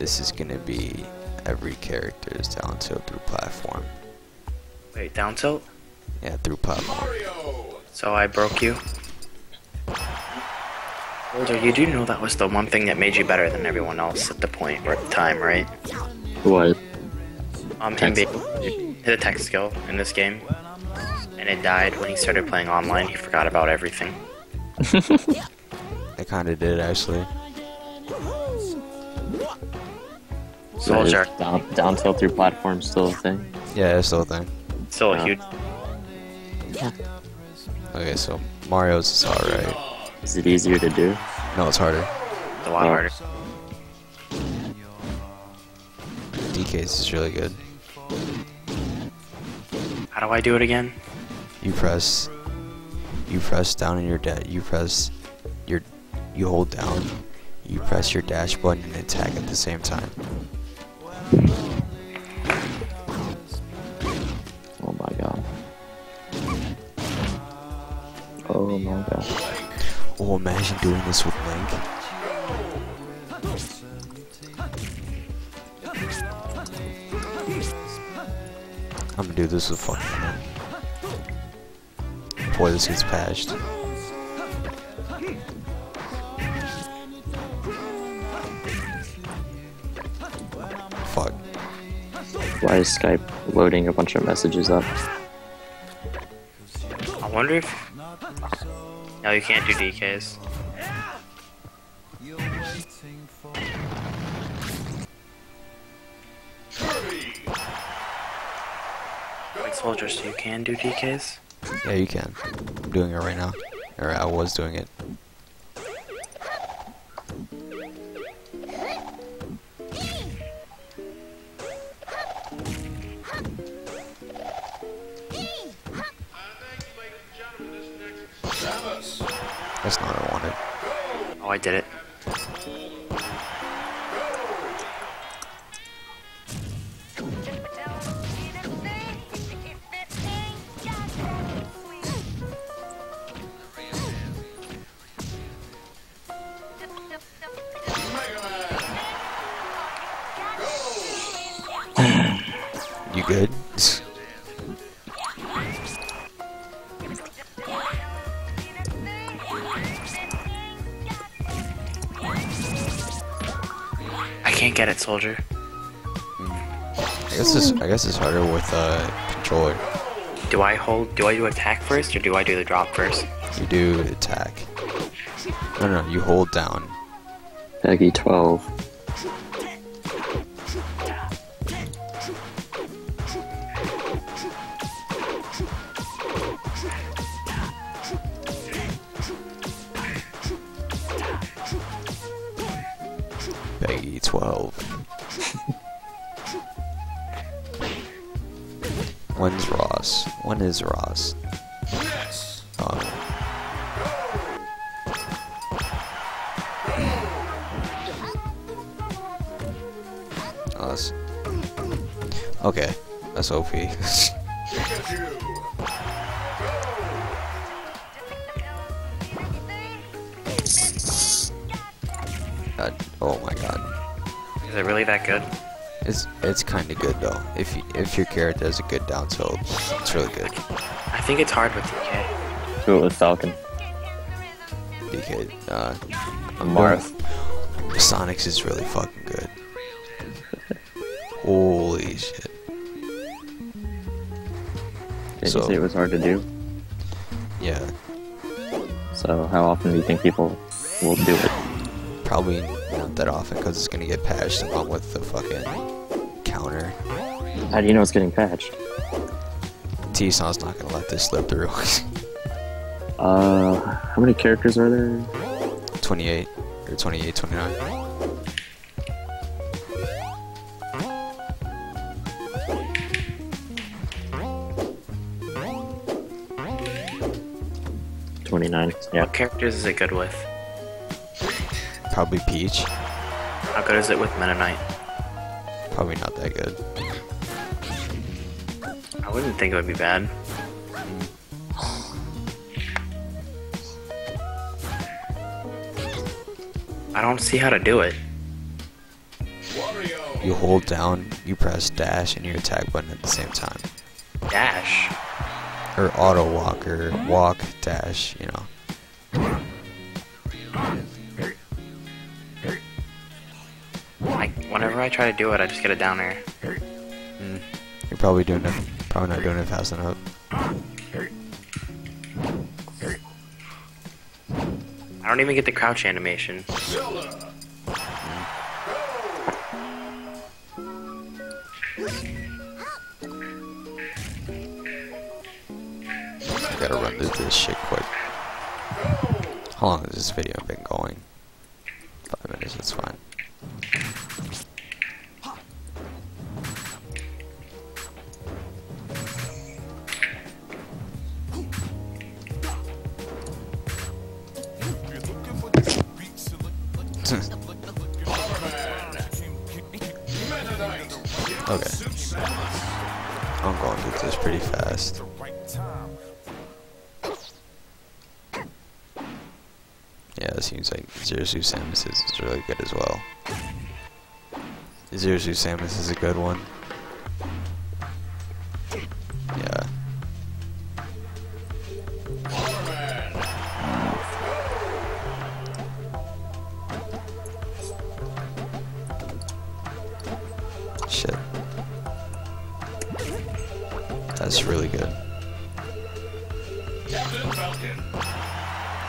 this is gonna be every character's down tilt through platform. Wait, down tilt? Yeah, through platform. So I broke you? Older, you do know that was the one thing that made you better than everyone else at the point or at the time, right? What? Um, him Text. being hit a tech skill in this game, and it died when he started playing online. He forgot about everything. I kinda did actually. Soldier, Is Down, down tilt through platform still a thing? Yeah, it's still a thing. still a huge. Yeah. huge. Okay, so Mario's is alright. Is it easier to do? No, it's harder. It's a lot Oh. harder. DK's is really good. How do I do it again? You press, you press down in your dash. You press your, you hold down. You press your dash button and attack at the same time. Oh my god. Oh my god. Oh, imagine doing this with Link. I'm gonna do this with fucking. Before this gets patched. Why is Skype loading a bunch of messages up? I wonder if. No, you can't do DKs. Wait, soldiers, so you can do DKs? Yeah, you can. I'm doing it right now. Or I was doing it. I did it. You good? I can't get it, soldier. I guess it's I guess it's harder with uh controller. Do I hold? Do I do attack first, or do I do the drop first? You do attack. No, no, you hold down. Peggy 12. 12. When's Ross? When is Ross? Oh. Oh, that's... Okay, that's OP. God, oh my. Is it really that good? It's it's kind of good though. If you, if your character has a good down tilt, it's really good. I think it's hard with DK. Do it with Falcon. DK, uh, I'm Marth. Sonic's is really fucking good. Holy shit! Did So- you say it was hard to do? Yeah, So how often do you think people will do it? probably not that often because it's gonna get patched along with the fucking counter. How do you know it's getting patched? T-Son's not gonna let this slip through. Uh, how many characters are there? 28 or 28, 29. Twenty-nine. Yeah. What characters is it good with? Probably Peach. Good is it with Mennonite? Probably not that good. I wouldn't think it would be bad. I don't see how to do it. you hold down, you press dash and your attack button at the same time. Dash. Or auto walk or walk, dash, you know. Whenever I try to do it, I just get a down air. Mm. You're probably doing it probably not doing it fast enough. I don't even get the crouch animation. Gotta run through this shit quick. How long is this video been seems like Zero Suit Samus is really good as well. Zero Suit Samus is a good one. Yeah. Shit. That's really good.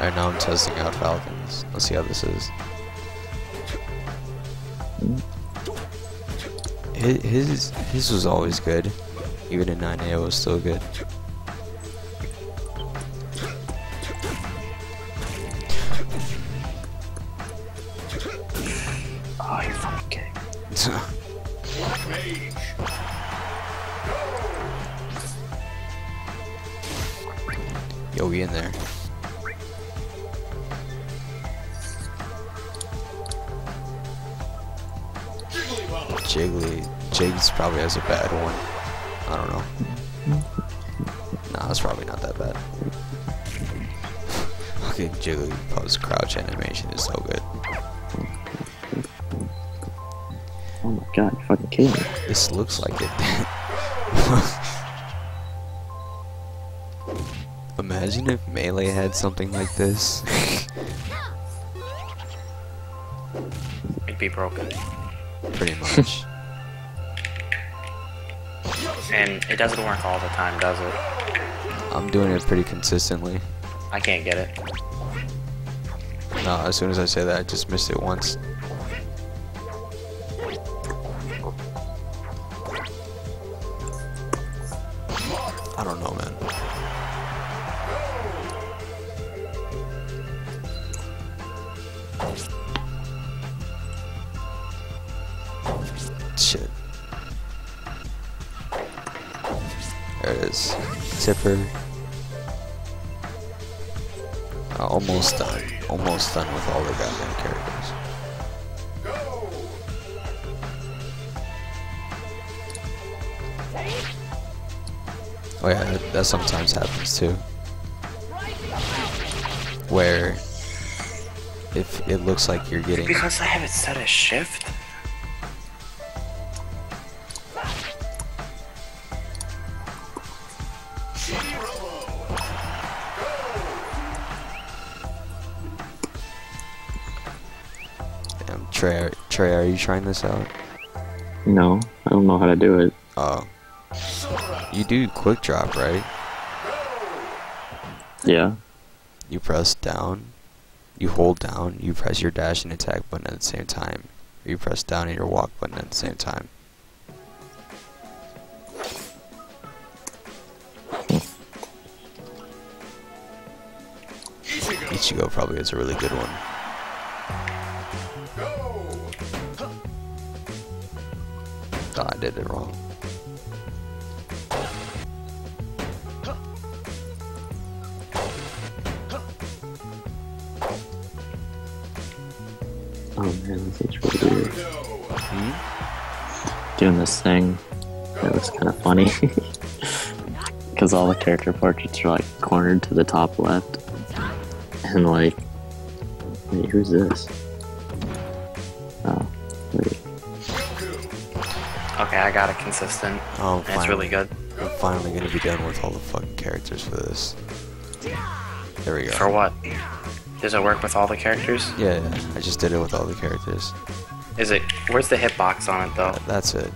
Alright, now I'm testing out Falcons. Let's see how this is. His, his, his was always good. Even in 9A it was still good. Oh, you're fucking. Yo, we in there. Jiggly. Jigs probably has a bad one. I don't know. Nah, it's probably not that bad. okay, Jiggly post crouch animation is so good. Oh my god, you're fucking kidding me. This looks like it. Imagine if Melee had something like this. It'd be broken. Pretty much. And it doesn't work all the time, does it? I'm doing it pretty consistently. I can't get it. No, as soon as I say that, I just missed it once. I don't know, man. Uh, almost done. Almost done with all the goddamn characters. Oh yeah, that, that sometimes happens too. Where if it looks like you're getting Because I have it set as shift? Trey, are you trying this out? No, I don't know how to do it. Oh. You do quick drop, right? Yeah. You press down, you hold down, you press your dash and attack button at the same time. Or you press down and your walk button at the same time. Ichigo probably is a really good one. Did it wrong. Oh man, this looks really weird. Hmm? Doing this thing, it looks kind of funny. Because all the character portraits are like cornered to the top left. And like, wait, who's this? Okay, I got it consistent. Oh, and it's really good. I'm finally gonna be done with all the fucking characters for this. There we go. For what? Does it work with all the characters? Yeah, yeah, I just did it with all the characters. Is it? Where's the hitbox on it though? That's it.